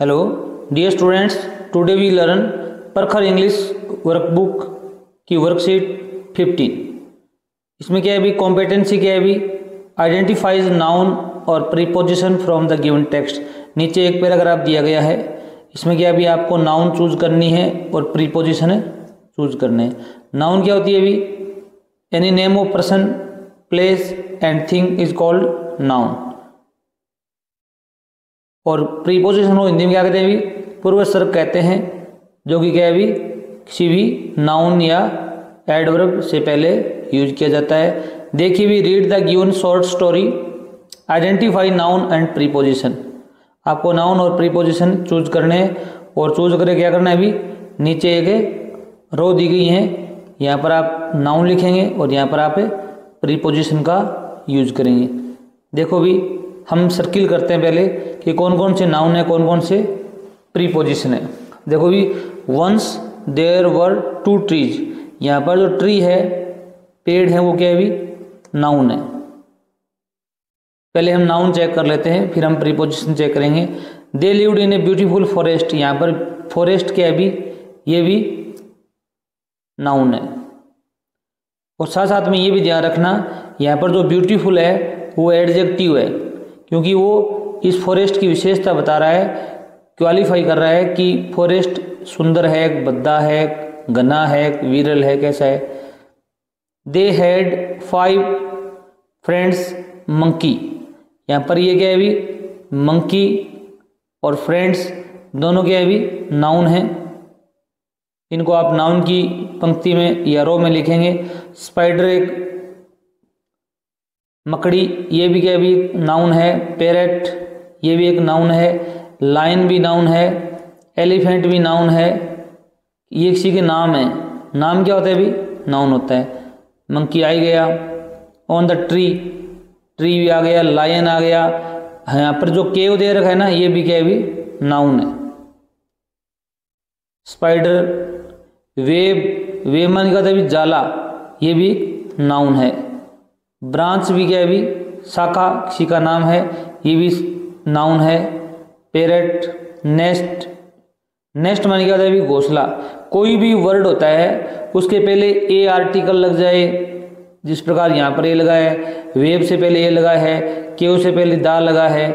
Hello dear students today we learn Prakhar English workbook की worksheet 15 इसमें क्या है अभी? कॉम्पिटेंसी क्या है अभी? आइडेंटिफाइज नाउन और preposition from the given text नीचे एक पैराग्राफ दिया गया है। इसमें क्या अभी? आपको नाउन चूज़ करनी है और प्रीपोजिशन चूज़ करने हैं। नाउन क्या होती है अभी? Any name of person place and thing is called noun और प्रीपोजिशन को हिंदी में क्या कहते हैं अभी? पूर्व सर्ग कहते हैं, जो कि क्या अभी? किसी भी नाउन या एडवर्ब से पहले यूज़ किया जाता है। देखिए भी read the given short story identify noun and preposition आपको नाउन और प्रीपोजिशन चूज़ करने और चूज़ करके क्या करना है अभी? नीचे एक रो दी गई है। यहाँ पर आप नाउन लिखेंगे और यहाँ पर आप प्रीपोजिशन का यूज़ करेंगे। देखो भी हम सर्किल करते हैं पहले कि कौन कौन से नाउन है कौन कौन से प्रीपोजिशन है। देखो भी once there were two trees यहाँ पर जो ट्री है, पेड़ है, वो क्या है भी नाउन है। पहले हम नाउन चेक कर लेते हैं, फिर हम प्रीपोजिशन चेक करेंगे। They lived in a beautiful forest यहाँ पर फॉरेस्ट क्या है भी ये भी नाउन है। और साथ साथ में ये भी ध्यान रखना, यहाँ पर जो ब्यूटीफुल है, वो एडजेक्टिव है। क्योंकि वो इस फॉरेस्ट की विशेषता बता रहा है क्वालिफाई कर रहा है कि फॉरेस्ट सुंदर है, बद्दा है, घना है विरल है, कैसा है। They had five friends monkey यहाँ पर ये क्या है अभी? मंकी और फ्रेंड्स दोनों क्या है भी नाउन है। इनको आप नाउन की पंक्ति में या रो में लिखेंगे। स्पाइडर एक मकड़ी, ये भी क्या भी नाउन है पेरेट ये भी एक नाउन है लाइन भी नाउन है एलिफेंट भी नाउन है, ये किसी के नाम है। नाम क्या होता है भी नाउन होता है। मंकी आई गया। ऑन द ट्री ट्री भी आ गया लायन आ गया। यहाँ पर जो केव दे रखा है ना, ये भी क्या भी नाउन है। स्पाइडर वेब वेब मन का भी जाला। ये भी नाउन है। ब्रांच भी क्या है भी शाखा, किसी का नाम है। ये भी नाउन है। पेरेट नेस्ट नेस्ट मानी क्या होता है घोसला। कोई भी वर्ड होता है, उसके पहले ए आर्टिकल लग जाए। जिस प्रकार यहाँ पर ए लगा है। वेब से पहले ए लगा है। केव से पहले दा लगा है।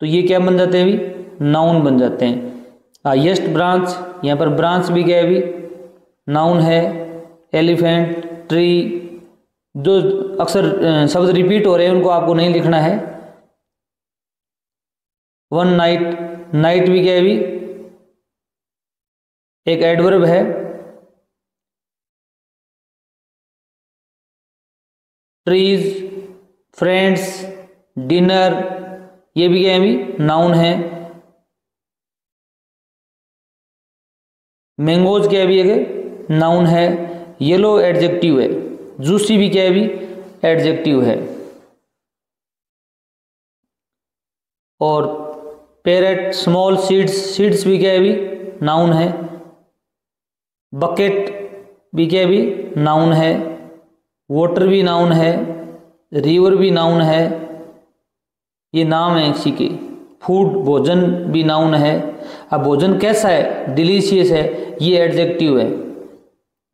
तो ये क्या बन जाते हैं अभी? नाउन बन जाते हैं। हाइएस्ट ब्रांच यहाँ पर ब्रांच भी क्या है अभी? नाउन है। एलिफेंट ट्री जो अक्सर शब्द रिपीट हो रहे हैं, उनको आपको नहीं लिखना है। वन नाइट नाइट भी क्या है भी एक एडवर्ब है। ट्रीज फ्रेंड्स डिनर ये भी क्या है भी नाउन है। मैंगोज क्या है एक नाउन है। येलो एडजेक्टिव है। जूसी भी क्या है भी एडजेक्टिव है। और पेरेट स्मॉल सीड्स सीड्स भी क्या है नाउन है। बकेट भी क्या भी नाउन है। वाटर भी नाउन है। रिवर भी नाउन है। ये नाम है किसी के। फ़ूड भोजन भी नाउन है। अब भोजन कैसा है? डिलीशियस है। ये एडजेक्टिव है।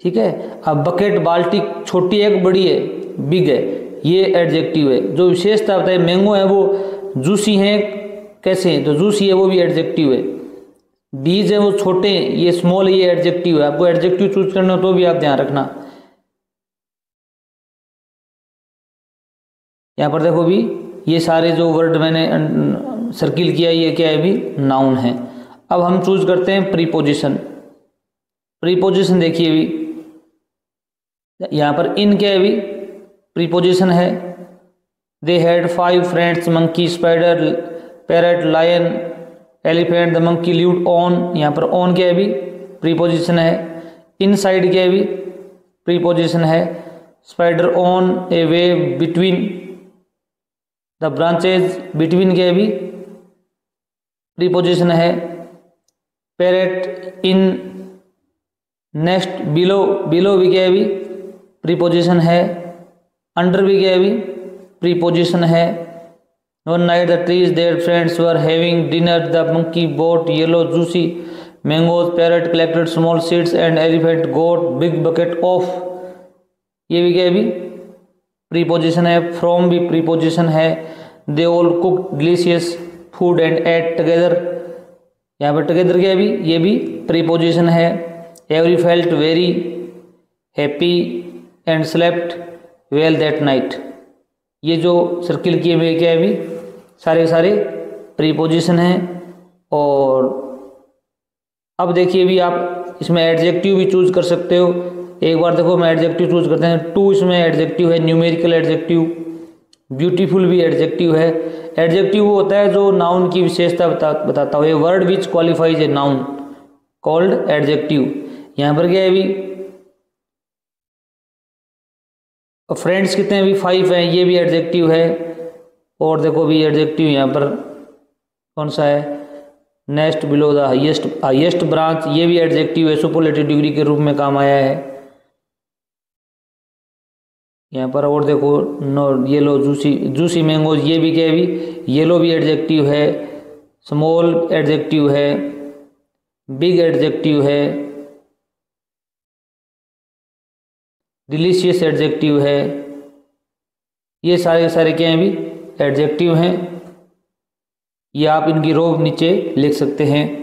ठीक है? अब बकेट बाल्टी छोटी है बड़ी है? बिग है। ये एडजेक्टिव है। जो विशेषता है मैंगो है वो जूसी हैं, कैसे हैं? तो जूसी है, वो भी एडजेक्टिव है। बीज है, वो छोटे हैं। ये स्मॉल ये एडजेक्टिव है। आपको एडजेक्टिव चूज़ करना हो तो भी आप ध्यान रखना। यहाँ पर देखो भी, ये सारे जो वर्ड मैंने सर्किल किया, ये क्या है भी? नाउन है। अब हम चूज़ करते हैं प्रीपोजिशन प्रीपोजिशन देखिए भी। यहाँ पर इन भी प्रीपोजिशन है। They had five friends monkey spider parrot lion elephant the monkey lived on यहाँ पर ऑन है भी प्रीपोजिशन है। इन साइड है भी प्रीपोजिशन है। Spider on a way between the branches between के भी प्रीपोजिशन है। Parrot in next below below भी क्या भी प्रीपोजिशन है, अंडर भी गया अभी, प्रीपोजिशन है। One night the trees their friends were having dinner the monkey bought yellow juicy mangoes parrot collected small seeds and elephant got big bucket of ये भी गया अभी। प्रीपोजिशन है फ्रॉम भी प्रीपोजिशन है। They all cook delicious food and ate together यहाँ पर together गया अभी, ये भी प्रीपोजिशन है। Every felt very happy and slept well that night ये जो सर्किल किए हुए क्या है भी सारे सारे प्रीपोजिशन हैं और अब देखिए भी आप इसमें एडजेक्टिव भी चूज़ कर सकते हो। एक बार देखो हम एडजेक्टिव चूज़ करते हैं। टू इसमें एडजेक्टिव है न्यूमेरिकल एडजेक्टिव ब्यूटीफुल भी एडजेक्टिव है। एडजेक्टिव वो होता है जो नाउन की विशेषता बता, बताता हो। ये word which qualifies a noun called adjective यहाँ पर क्या है भी फ्रेंड्स कितने भी फाइव हैं, ये भी एडजेक्टिव है। और देखो भी एडजेक्टिव यहाँ पर कौन सा है? Next below the highest highest branch ये भी एडजेक्टिव है सुपरलेटिव डिग्री के रूप में काम आया है। यहाँ पर और देखो no yellow juicy juicy mangoes ये भी क्या भी येलो भी एडजेक्टिव है स्मॉल एडजेक्टिव है बिग एडजेक्टिव है। डिलीशियस एडजेक्टिव है। ये सारे सारे क्या हैं भी एडजेक्टिव हैं। ये आप इनकी रोब नीचे लिख सकते हैं।